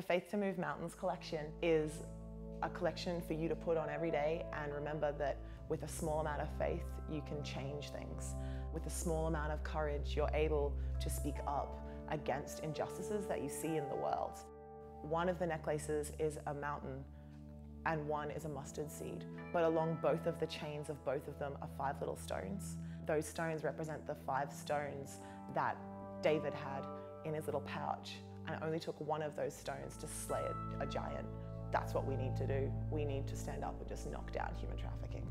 The Faith to Move Mountains collection is a collection for you to put on every day and remember that with a small amount of faith, you can change things. With a small amount of courage, you're able to speak up against injustices that you see in the world. One of the necklaces is a mountain and one is a mustard seed. But along both of the chains of both of them are five little stones. Those stones represent the five stones that David had in his little pouch and it only took one of those stones to slay a, a giant. That's what we need to do. We need to stand up and just knock down human trafficking.